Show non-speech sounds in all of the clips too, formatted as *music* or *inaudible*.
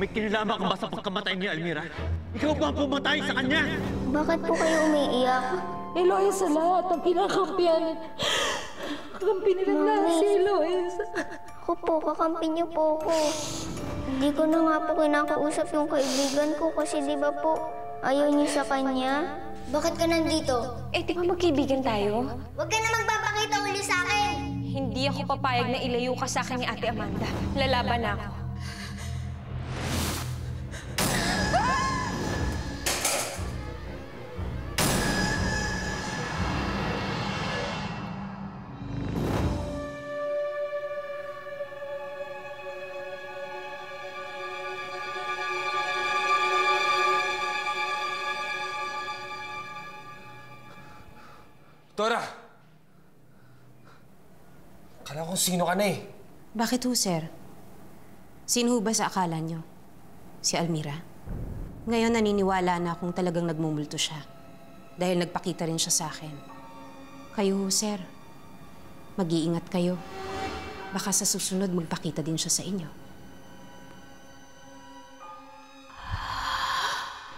May kinalaman ka ba sa pagkamatay ni Almira? Ikaw ba ang pumatay sa kanya? Bakit po kayo umiiyak? Eloy, sa lahat ng kinakampiyan. Kampi nila lahat si Elois. Ako po, kakampi niyo po ako. Hindi ko na nga po kinakausap yung kaibigan ko kasi di ba po, ayaw niyo sa kanya. Bakit ka nandito? Eh, di ba magkaibigan tayo? Huwag ka na magpapakita uli sa akin! Hindi ako papayag na ilayo ka sa akin ni Ate Amanda. Lalaban na ako. Tora! Kala ko sino ka na eh. Bakit ho, sir? Sino ba sa akala nyo? Si Almira? Ngayon naniniwala na akong talagang nagmumulto siya. Dahil nagpakita rin siya sa akin. Kayo ho, sir. Mag-iingat kayo. Baka sa susunod magpakita din siya sa inyo.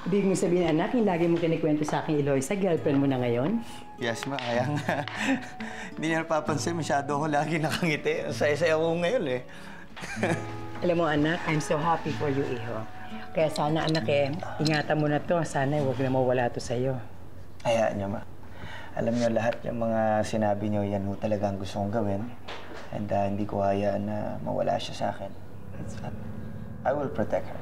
Ibig mo sabihin, anak, yung lagi mo kinikwento sa akin, Eloisa, girlfriend mo na ngayon? Yes, ma. Kaya nga, *laughs* hindi niya napapansin. Masyado ako lagi nakangiti. Ang saya-saya ko ngayon eh. *laughs* Alam mo, anak, I'm so happy for you, iho. Kaya sana, anak, eh, ingatan mo na to. Sana huwag na mawala to sa'yo. Hayaan niyo, ma. Alam niyo, lahat yung mga sinabi niyo, yan ho talaga ang gusto kong gawin. And ah, hindi ko hayaan na mawala siya sa akin. It's, uh, I will protect her.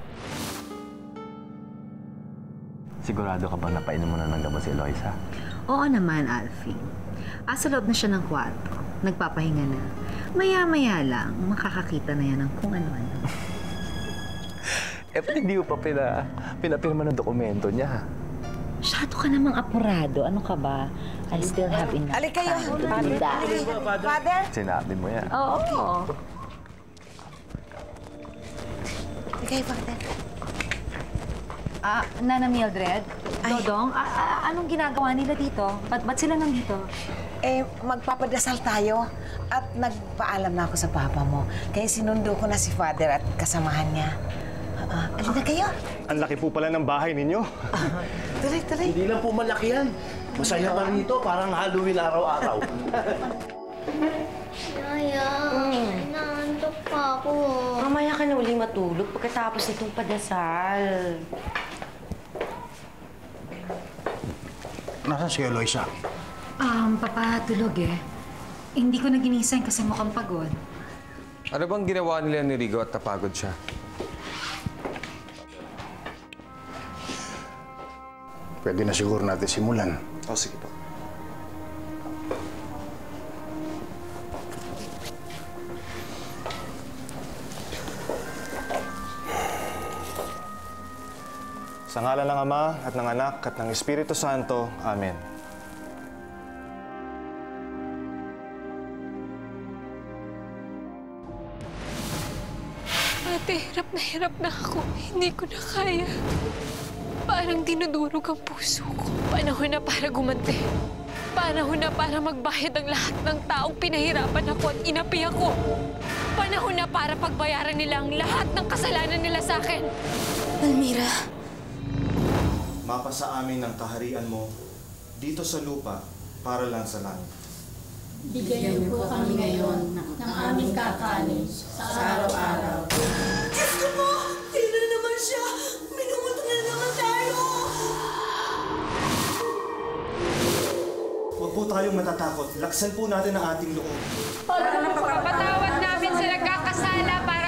Sigurado ka bang napainom mo na ng gamot si Eloisa? Oo naman, Alfie. Asa loob na siya ng kwarto. Nagpapahinga na. Maya-maya lang, makakakita na yan ng kung ano-ano. *laughs* Eh, hindi mo pa pina, pinapirma ng dokumento niya? Masyado ka namang apurado. Ano ka ba? I still have enough Alik kayo. time to do that. Father? Sinabi mo yan. Oo. Alik kayo, Father. Ah, Nana Mildred, Dodong, ah, ah, anong ginagawa nila dito? Ba't, ba't sila nandito? Eh, magpapadasal tayo. At nagpaalam na ako sa papa mo. Kaya sinundo ko na si Father at kasamahan niya. Ah, uh, alin na kayo? Ang laki po pala ng bahay ninyo. *laughs* Tuloy, tuloy. Hindi lang po malaki yan. Masaya pa rito, parang Halloween araw-araw. Naya, naantok pa ako. Mamaya ka na uli matulog pagkatapos nitong padasal. Nasaan si Eloisa? Um, papatulog eh. Hindi ko na ginising kasi mukhang pagod. Ano bang ginawa nila ni Rigo at napagod siya? Pwede na siguro natin simulan. O, sige po. Sa ngala ng Ama at ng Anak at ng Espiritu Santo. Amen. Ate, hirap na hirap na ako. Hindi ko na kaya. Parang dinudurog ang puso ko. Panahon na para gumanti. Panahon na para magbayad ang lahat ng taong pinahirapan ako at inapi ako. Panahon na para pagbayaran nila ang lahat ng kasalanan nila sa akin. Almira, Mapa sa amin ang kaharian mo dito sa lupa para lang sa langit. Bigyan niyo po kami ngayon ng, ng aming kakanin sa araw-araw. Diyos ko po! Sino naman siya? Minumuto na naman tayo! Huwag po tayong matatakot. Laksan po natin ang ating loob. Patawad namin sa nagkakasala para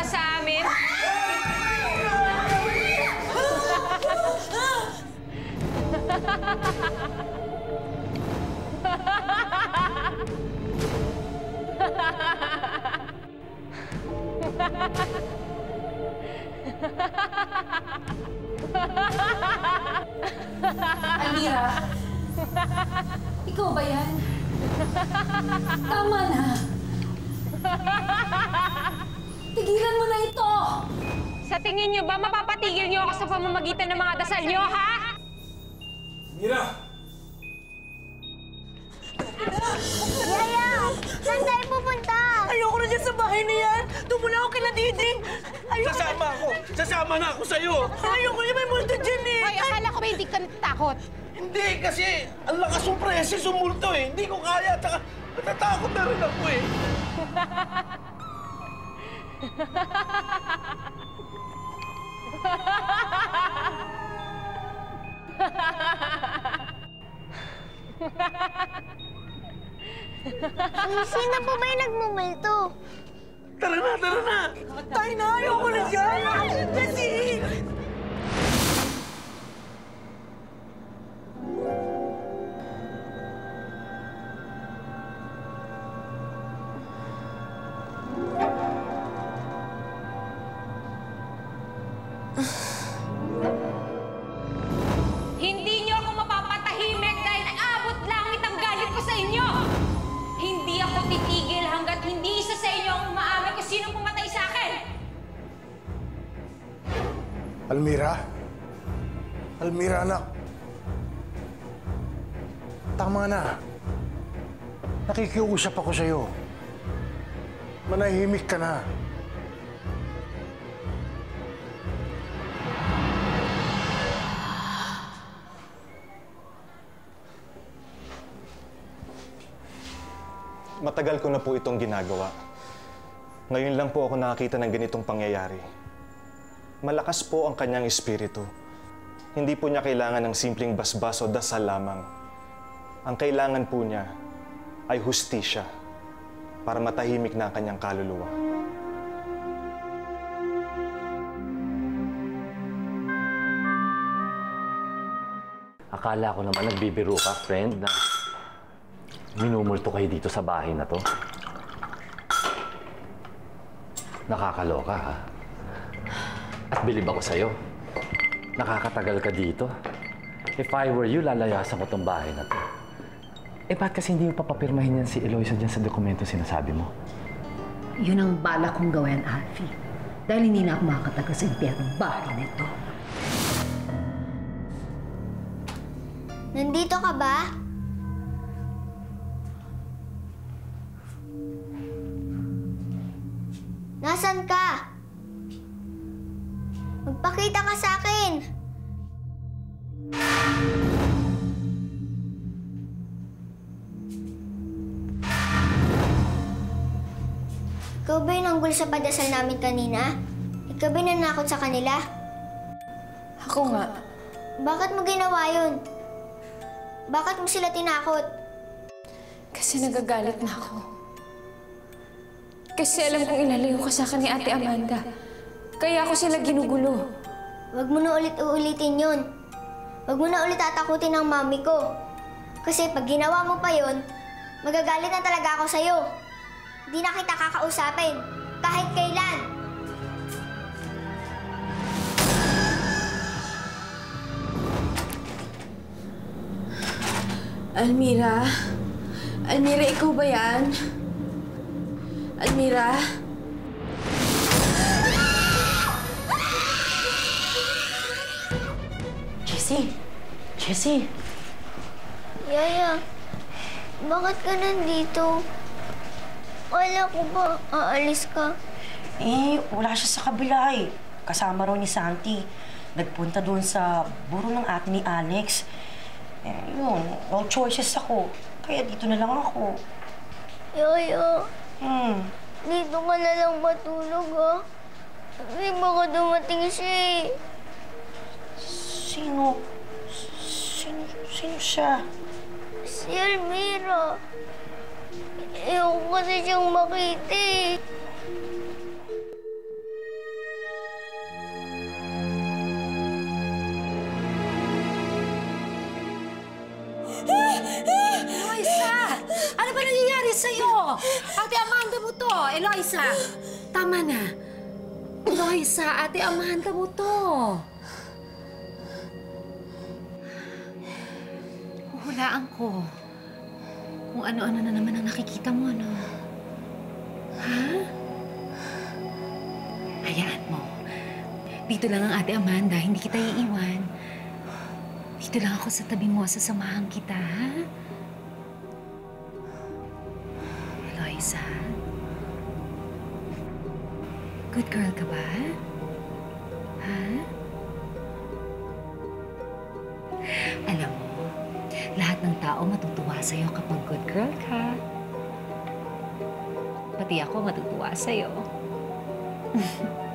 Almira! Ikaw ba yan? Tama na! Tigilan mo na ito! Sa tingin niyo ba mapapatigil niyo ako sa pamamagitan ng mga dasal niyo, ha? Mira! Yaya! Saan tayo pupunta? Ayoko na dyan sa bahay na yan! Tum mo na ako kina Diding! Ayoko Sasama ako! Sasama na ako sa'yo! Ayoko na may multo dyan eh! Hoy, akala ko ba hindi ka natatakot? Hindi kasi ang lakas ng presyo sumulto eh. Hindi ko kaya. Tsaka natatakot na rin ako eh. *laughs* *laughs* Sino po ba yung nagmumulto? Tara na, tara na! Tay na, ayoko na dyan! Kasi... Almira? Almira, anak. Tama na. Nakikiusap ako sa'yo. Manahimik ka na. Matagal ko na po itong ginagawa. Ngayon lang po ako nakakita ng ganitong pangyayari. Malakas po ang kanyang espiritu. Hindi po niya kailangan ng simpleng basbas o dasal lamang. Ang kailangan po niya ay hustisya para matahimik na ang kanyang kaluluwa. Akala ko naman nagbibiro ka, friend, na minumulto kayo dito sa bahay na to. Nakakaloka, ha? At bilib ako sa'yo. Nakakatagal ka dito. If I were you, lalayasan ko tong bahay na to. Eh, ba't kasi hindi mo papapirmahin yan si Eloisa dyan sa dokumento sinasabi mo? Yun ang bala kong gawin, Alfie. Dahil hindi na ako makakatagal sa impyernong bahay nito. Nandito ka ba? Nasaan ka? Magpakita ka sa akin! Ikaw ba yung nanggol sa padasal namin kanina? Ikaw ba yung nanakot sa kanila? Ako nga. Bakit mo ginawa yun? Bakit mo sila tinakot? Kasi nagagalit na ako. Kasi alam kong ilalayo ka sa akin ni Ate Amanda. Kaya ako sila ginugulo. Huwag mo na ulit uulitin yun. Huwag mo na ulit tatakutin ng mami ko. Kasi pag ginawa mo pa yun, magagalit na talaga ako sa'yo. Hindi na kita kakausapin. Kahit kailan. Almira? Almira, ikaw ba yan? Almira? Jessie! Jessie! Yaya, bakit ka nandito? Wala ko ba aalis ka? Eh, wala siya sa kabila eh. Kasama raw ni Santi. Nagpunta doon sa buro ng ate ni Alex. Eh, yun, no choices ako. Kaya dito na lang ako. Yaya, Hmm. dito ka na lang matulog ha? May baka dumating siya eh. Sino? Sino, sino siya? Si Almira. Ayoko kasi siyang makita eh. Eloisa! Ano ba nangyayari sa'yo? Ate Amanda mo to! Eloisa! Tama na. Eloisa, ate Amanda mo to. Huhulaan ko. Kung ano-ano na naman ang nakikita mo, ano? Ha? Hayaan mo. Dito lang ang ate Amanda, hindi kita iiwan. Dito lang ako sa tabi mo, sasamahan kita, ha? Eloisa. Good girl ka ba? Ha? Alam tao matutuwa sa'yo kapag good girl ka. Pati ako matutuwa sa'yo. *laughs*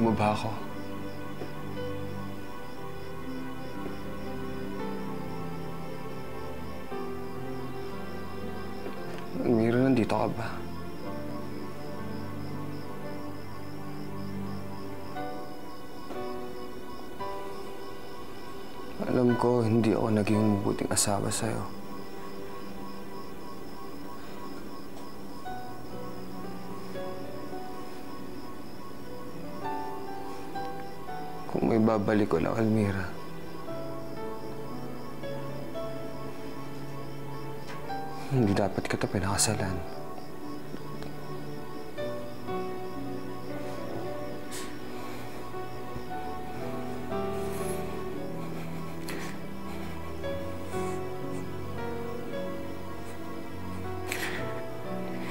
mo ba ako? Almira, nandito ka ba? Alam ko, hindi ako naging mabuting asawa sa'yo. Kung may babalik ko lang, Almira. Hindi dapat kita pinakasalan.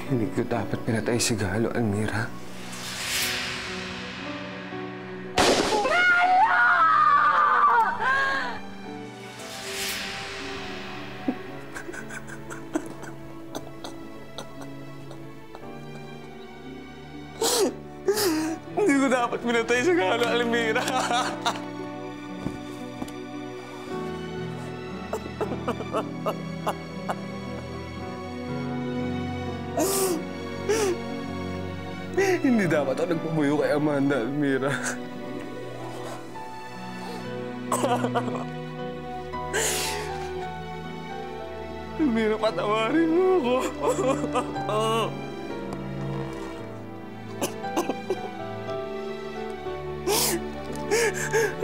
Hindi ko dapat pinatay si Galo, Almira. Hindi *laughs* Hindi dapat ako nagpabuyo kay Amanda, Almira. Almira, *laughs* patawarin mo ako.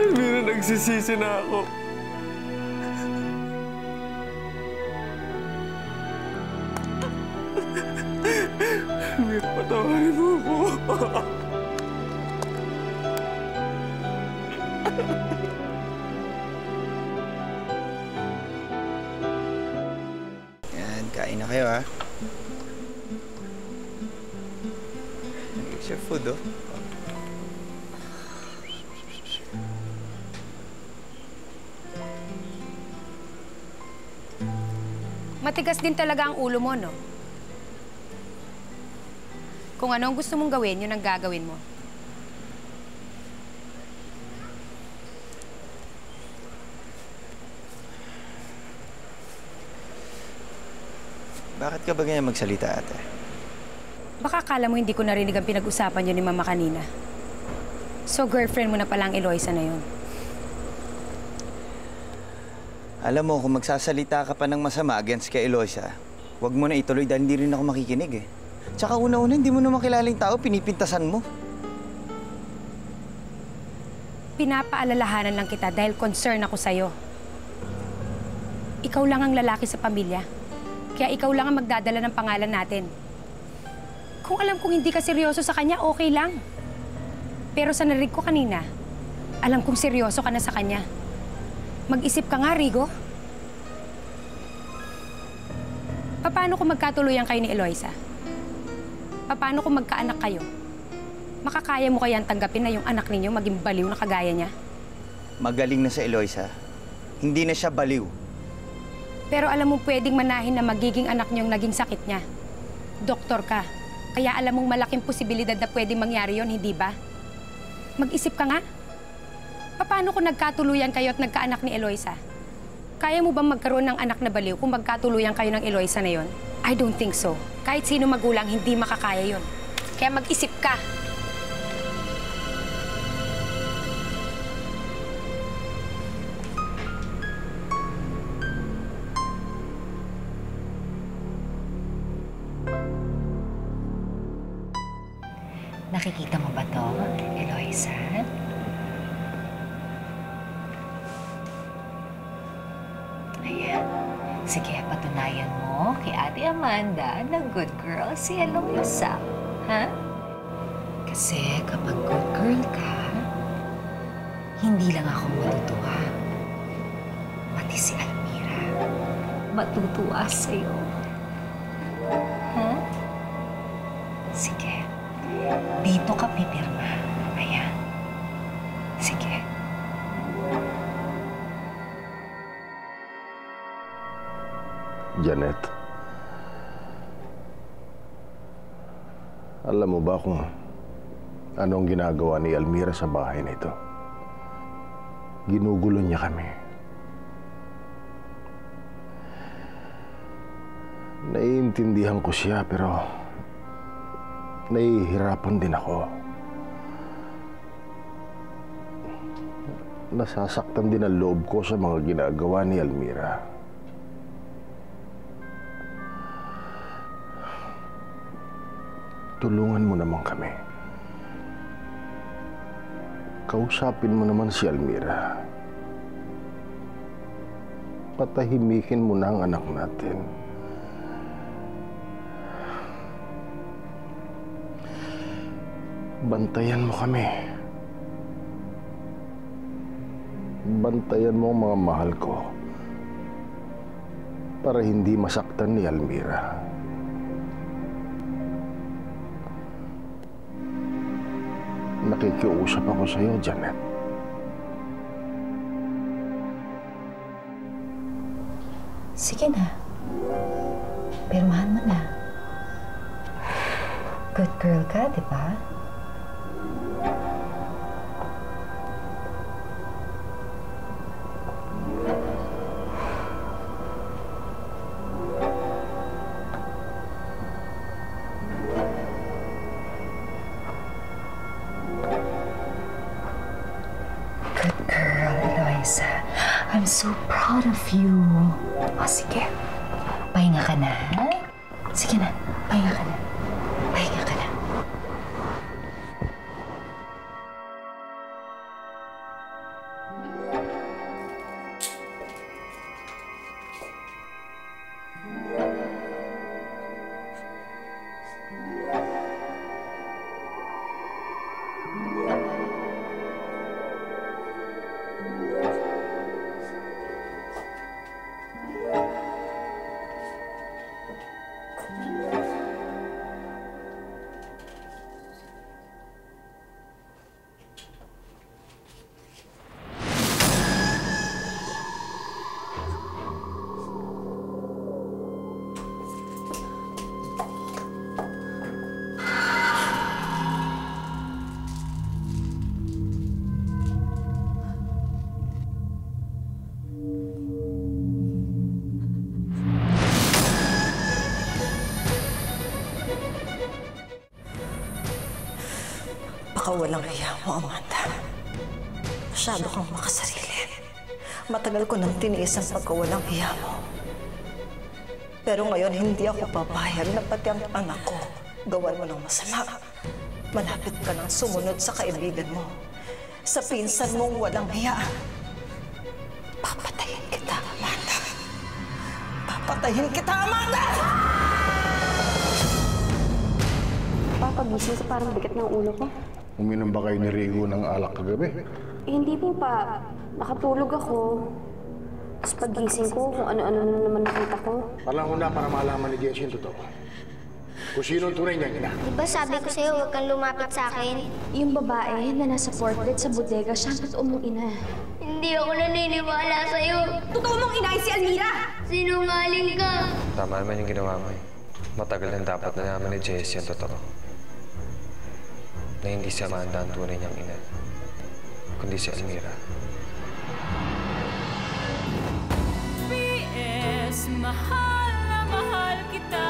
*laughs* Almira, nagsisisi na ako. Kain na kayo ha. Here's your food oh. Matigas din talaga ang ulo mo, no? Kung ano ang gusto mong gawin, yun ang gagawin mo. Ka ba ganyan magsalita, ate? Baka akala mo hindi ko narinig ang pinag-usapan yun ni Mama kanina. So, girlfriend mo na pala ang Eloisa na yun. Alam mo, kung magsasalita ka pa ng masama against kay Eloisa, huwag mo na ituloy dahil hindi rin ako makikinig eh. Tsaka una-una, hindi mo naman kilaling tao, pinipintasan mo. Pinapaalalahanan lang kita dahil concern ako sa'yo. Ikaw lang ang lalaki sa pamilya. Kaya ikaw lang ang magdadala ng pangalan natin. Kung alam kong hindi ka seryoso sa kanya, okay lang. Pero sa narinig ko kanina, alam kong seryoso ka na sa kanya. Mag-isip ka nga, Rigo. Paano kung magkatuluyan kayo ni Eloisa? Paano kung magkaanak kayo? Makakaya mo kayang tanggapin na yung anak ninyo maging baliw na kagaya niya? Magaling na sa Eloisa. Hindi na siya baliw. Pero alam mo pwedeng manahin na magiging anak niyong naging sakit niya. Doktor ka. Kaya alam mong malaking posibilidad na pwedeng mangyari yon, hindi ba? Mag-isip ka nga. Paano kung nagkatuluyan kayo at nagkaanak ni Eloisa? Kaya mo bang magkaroon ng anak na baliw kung magkatuluyan kayo ng Eloisa na yon? I don't think so. Kahit sino magulang, hindi makakaya yon. Kaya mag-isip ka. Nakikita mo ba to, Eloisa? Ayan. Sige, patunayan mo kay Ate Amanda na good girl si Eloisa. Ha? Kasi kapag good girl ka, hindi lang ako matutuwa. Pati si Almira matutuwa sa'yo. Janet. Alam mo ba kung anong ginagawa ni Almira sa bahay na ito? Ginugulo niya kami. Naiintindihan ko siya pero nahihirapan din ako. Nasasaktan din ang loob ko sa mga ginagawa ni Almira. Tulungan mo naman kami. Kausapin mo naman si Almira. Patahimikin mo na ang anak natin. Bantayan mo kami. Bantayan mo ang mga mahal ko para hindi masaktan ni Almira. Nakikiusap ako sa iyo, Janet. Sige na. Pirmahan mo na. Good girl ka, di ba? Walang hiya mo, Amanda. Masyado kang makasarili. Matagal ko nang tiniis ang pagkawalang hiya mo. Pero ngayon, hindi ako papayag na pati ang anak ko gawan mo ng masama. Malapit ka nang sumunod sa kaibigan mo. Sa pinsan mong walang hiya. Papatayin kita, Amanda. Papatayin kita, Amanda! Papagising sa parang bigat ng ulo ko. Uminom ba kayo ni Rigo ng alak kagabi? Eh, hindi po pa. Nakatulog ako. Tapos pagising ko, kung ano-ano na naman nakita ko. Panahon na para malaman ni Jessie yung totoo. kung sino ang tunay niyang ina. Di ba sabi ko sa'yo, huwag kang lumapit sa akin? Yung babae na nasa portrait sa bodega, siya ang totoo mong ina. Hindi ako naniniwala sa'yo. Totoo mong ina ay si Almira! Sinungaling ka. Tama naman yung ginawa mo eh. Matagal na dapat nalaman ni Jessie ang totoo. Na hindi si Amanda ang tunay niyang ina, kundi si Almira. PS, mahal na mahal kita.